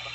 job.